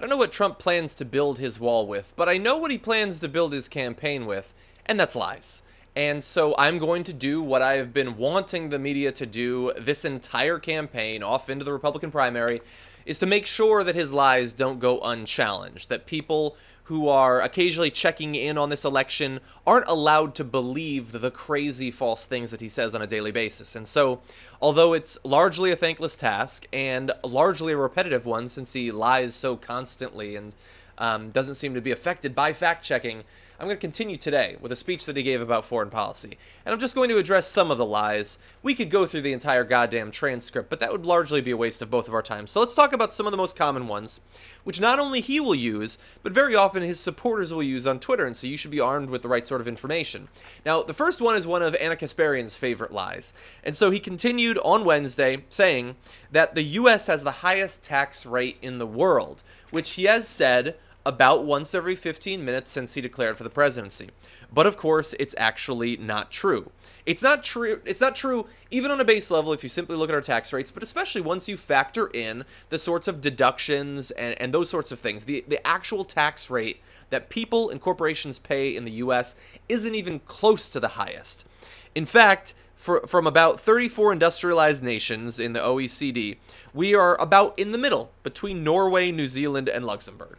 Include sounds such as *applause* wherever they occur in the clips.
I don't know what Trump plans to build his wall with, but I know what he plans to build his campaign with, and that's lies. And so I'm going to do what I have been wanting the media to do this entire campaign off into the Republican primary is to make sure that his lies don't go unchallenged, that people who are occasionally checking in on this election aren't allowed to believe the crazy false things that he says on a daily basis. And so, although it's largely a thankless task and largely a repetitive one since he lies so constantly and um, doesn't seem to be affected by fact checking, I'm going to continue today with a speech that he gave about foreign policy. And I'm just going to address some of the lies. We could go through the entire goddamn transcript, but that would largely be a waste of both of our time. So let's talk about some of the most common ones, which not only he will use, but very often his supporters will use on Twitter, and so you should be armed with the right sort of information. Now, the first one is one of Ana Kasparian's favorite lies. And so he continued on Wednesday saying that the U.S. has the highest tax rate in the world, which he has said about once every 15 minutes since he declared for the presidency. But of course, it's actually not true. It's not true. It's not true even on a base level if you simply look at our tax rates, but especially once you factor in the sorts of deductions and, and those sorts of things. The the actual tax rate that people and corporations pay in the US isn't even close to the highest. In fact, for, from about 34 industrialized nations in the OECD, we are about in the middle between Norway, New Zealand, and Luxembourg.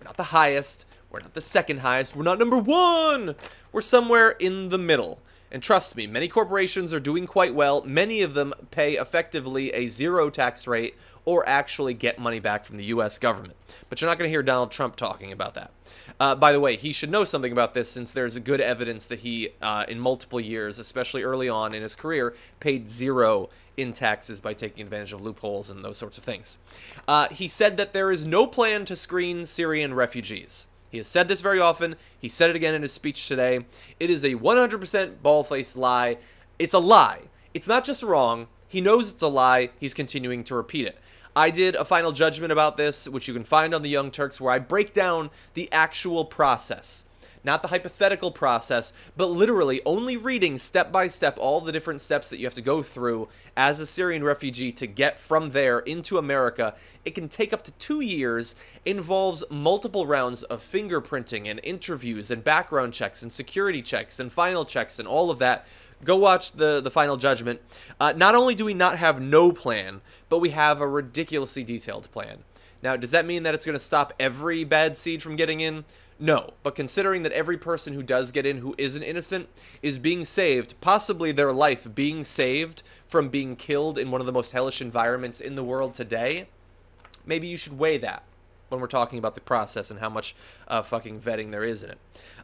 We're not the highest. We're not the second highest. We're not number one. We're somewhere in the middle. And trust me, many corporations are doing quite well. Many of them pay effectively a zero tax rate or actually get money back from the U.S. government. But you're not going to hear Donald Trump talking about that. Uh, by the way, he should know something about this since there's good evidence that he, uh, in multiple years, especially early on in his career, paid zero in taxes by taking advantage of loopholes and those sorts of things. Uh, he said that there is no plan to screen Syrian refugees. He has said this very often. He said it again in his speech today. It is a 100% ball-faced lie. It's a lie. It's not just wrong. He knows it's a lie. He's continuing to repeat it. I did a final judgment about this, which you can find on the Young Turks, where I break down the actual process. Not the hypothetical process, but literally only reading step by step all the different steps that you have to go through as a Syrian refugee to get from there into America. It can take up to two years, involves multiple rounds of fingerprinting and interviews and background checks and security checks and final checks and all of that Go watch the, the final judgment. Uh, not only do we not have no plan, but we have a ridiculously detailed plan. Now, does that mean that it's going to stop every bad seed from getting in? No, but considering that every person who does get in who isn't innocent is being saved, possibly their life being saved from being killed in one of the most hellish environments in the world today, maybe you should weigh that when we're talking about the process and how much uh, fucking vetting there is in it.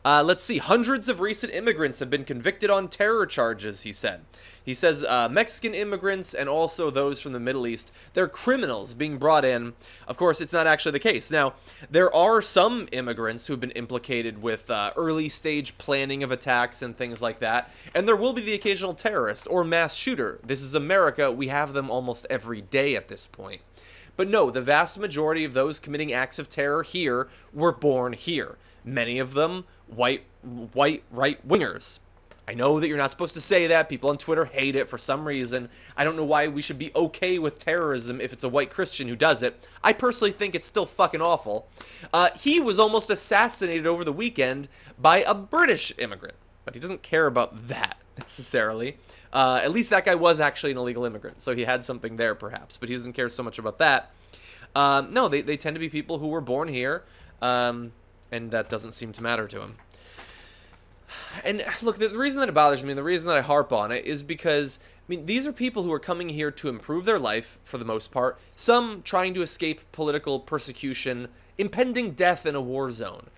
Uh, let's see. Hundreds of recent immigrants have been convicted on terror charges, he said. He says uh, Mexican immigrants and also those from the Middle East, they're criminals being brought in. Of course, it's not actually the case. Now, there are some immigrants who've been implicated with uh, early stage planning of attacks and things like that. And there will be the occasional terrorist or mass shooter. This is America. We have them almost every day at this point. But no, the vast majority of those committing acts of terror here were born here. Many of them white white right wingers. I know that you're not supposed to say that. People on Twitter hate it for some reason. I don't know why we should be okay with terrorism if it's a white Christian who does it. I personally think it's still fucking awful. Uh, he was almost assassinated over the weekend by a British immigrant, but he doesn't care about that *laughs* necessarily. Uh, at least that guy was actually an illegal immigrant, so he had something there perhaps, but he doesn't care so much about that. Um, no, they, they tend to be people who were born here, um, and that doesn't seem to matter to him. And look, the, the reason that it bothers me, and the reason that I harp on it, is because I mean, these are people who are coming here to improve their life for the most part. Some trying to escape political persecution, impending death in a war zone.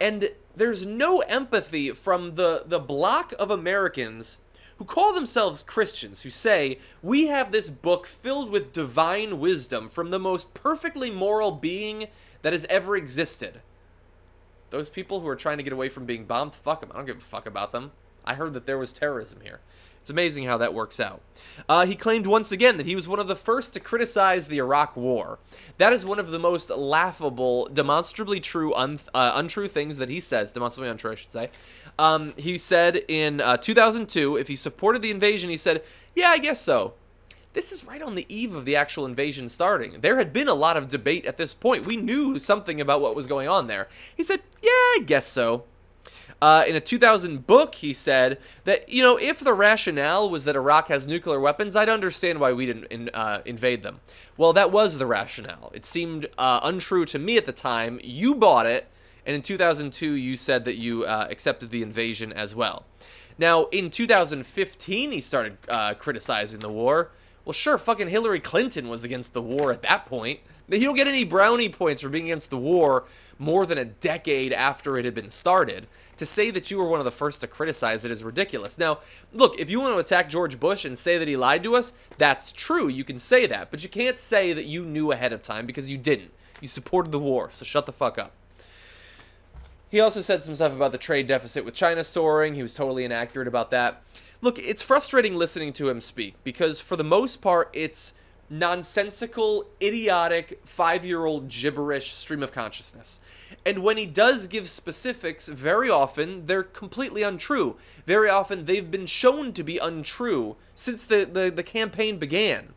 And there's no empathy from the, the block of Americans who call themselves Christians, who say, We have this book filled with divine wisdom from the most perfectly moral being that has ever existed. Those people who are trying to get away from being bombed, fuck them. I don't give a fuck about them. I heard that there was terrorism here. It's amazing how that works out. Uh, he claimed once again that he was one of the first to criticize the Iraq War. That is one of the most laughable, demonstrably true, un uh, untrue things that he says. Demonstrably untrue, I should say. Um, he said in uh, 2002, if he supported the invasion, he said, yeah, I guess so. this is right on the eve of the actual invasion starting. There had been a lot of debate at this point. We knew something about what was going on there. He said, yeah, I guess so. Uh, in a 2000 book, he said that, you know, if the rationale was that Iraq has nuclear weapons, I'd understand why we didn't in, uh, invade them. Well, that was the rationale. It seemed uh, untrue to me at the time. You bought it, and in 2002, you said that you uh, accepted the invasion as well. Now, in 2015, he started uh, criticizing the war. Well, sure, fucking Hillary Clinton was against the war at that point. You don't get any brownie points for being against the war more than a decade after it had been started. To say that you were one of the first to criticize it is ridiculous. Now, look, if you want to attack George Bush and say that he lied to us, that's true. You can say that. But you can't say that you knew ahead of time because you didn't. You supported the war, so shut the fuck up. He also said some stuff about the trade deficit with China soaring. He was totally inaccurate about that. Look, it's frustrating listening to him speak because for the most part, it's nonsensical, idiotic, five year old gibberish stream of consciousness. And when he does give specifics, very often they're completely untrue. Very often they've been shown to be untrue since the, the, the campaign began.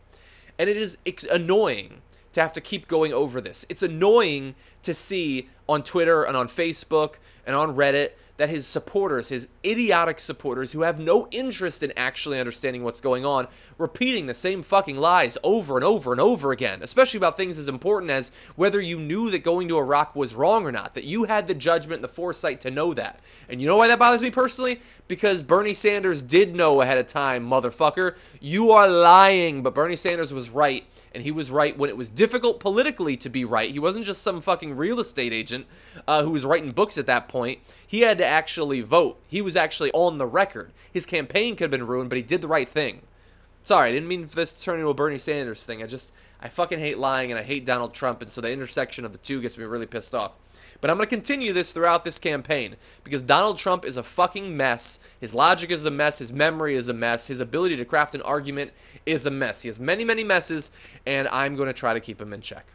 And it is annoying to have to keep going over this. It's annoying to see on Twitter and on Facebook and on Reddit that his supporters, his idiotic supporters who have no interest in actually understanding what's going on, repeating the same fucking lies over and over and over again, especially about things as important as whether you knew that going to Iraq was wrong or not, that you had the judgment and the foresight to know that. And you know why that bothers me personally? Because Bernie Sanders did know ahead of time, motherfucker. You are lying, but Bernie Sanders was right and he was right when it was difficult politically to be right. He wasn't just some fucking real estate agent uh, who was writing books at that point. He had to actually vote. He was actually on the record. His campaign could have been ruined, but he did the right thing. Sorry, I didn't mean for this to turn into a Bernie Sanders thing. I just, I fucking hate lying and I hate Donald Trump, and so the intersection of the two gets me really pissed off. But I'm going to continue this throughout this campaign because Donald Trump is a fucking mess. His logic is a mess. His memory is a mess. His ability to craft an argument is a mess. He has many, many messes, and I'm going to try to keep him in check.